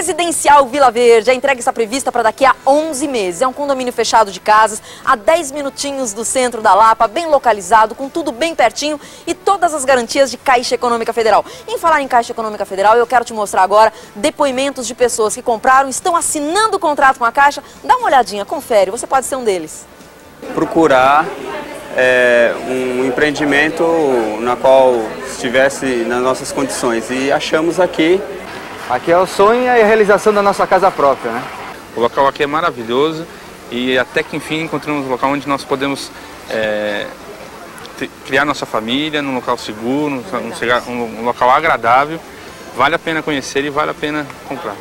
Residencial Vila Verde, a entrega está prevista para daqui a 11 meses. É um condomínio fechado de casas, a 10 minutinhos do centro da Lapa, bem localizado, com tudo bem pertinho e todas as garantias de Caixa Econômica Federal. Em falar em Caixa Econômica Federal, eu quero te mostrar agora depoimentos de pessoas que compraram, estão assinando o contrato com a Caixa. Dá uma olhadinha, confere, você pode ser um deles. Procurar é, um empreendimento na qual estivesse nas nossas condições e achamos aqui Aqui é o sonho e a realização da nossa casa própria, né? O local aqui é maravilhoso e até que enfim encontramos um local onde nós podemos é, criar nossa família num local seguro, um, um local agradável. Vale a pena conhecer e vale a pena comprar.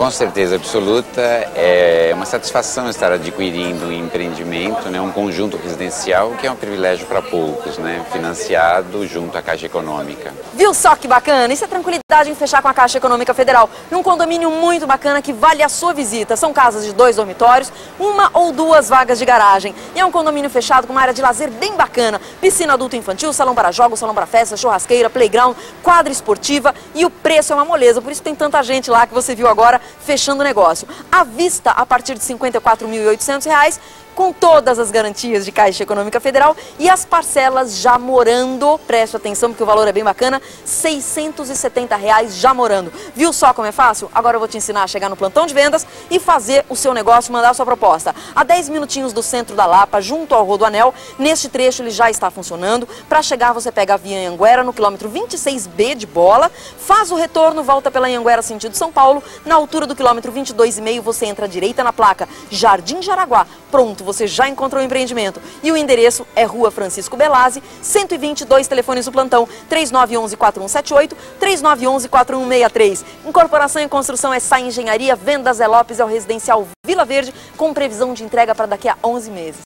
Com certeza absoluta, é uma satisfação estar adquirindo um empreendimento, né, um conjunto residencial que é um privilégio para poucos, né, financiado junto à Caixa Econômica. Viu só que bacana? Isso é tranquilidade em fechar com a Caixa Econômica Federal, num condomínio muito bacana que vale a sua visita. São casas de dois dormitórios, uma ou duas vagas de garagem. E é um condomínio fechado com uma área de lazer bem bacana, piscina adulto infantil, salão para jogos, salão para festa, churrasqueira, playground, quadra esportiva e o preço é uma moleza, por isso tem tanta gente lá que você viu agora fechando o negócio. À vista, a partir de R$ 54.800, com todas as garantias de Caixa Econômica Federal e as parcelas já morando, preste atenção porque o valor é bem bacana, 670 reais já morando. Viu só como é fácil? Agora eu vou te ensinar a chegar no plantão de vendas e fazer o seu negócio, mandar a sua proposta. A 10 minutinhos do centro da Lapa, junto ao Rodoanel, neste trecho ele já está funcionando. Para chegar você pega a via Anguera no quilômetro 26B de bola, faz o retorno, volta pela Anguera sentido São Paulo, na altura do quilômetro 22,5 você entra à direita na placa Jardim Jaraguá. Pronto, você já encontrou o empreendimento. E o endereço é Rua Francisco Belazzi, 122 telefones do plantão, 3911-4178, 3911-4163. Incorporação e construção é Sai Engenharia, Vendas é Lopes, é o residencial Vila Verde, com previsão de entrega para daqui a 11 meses.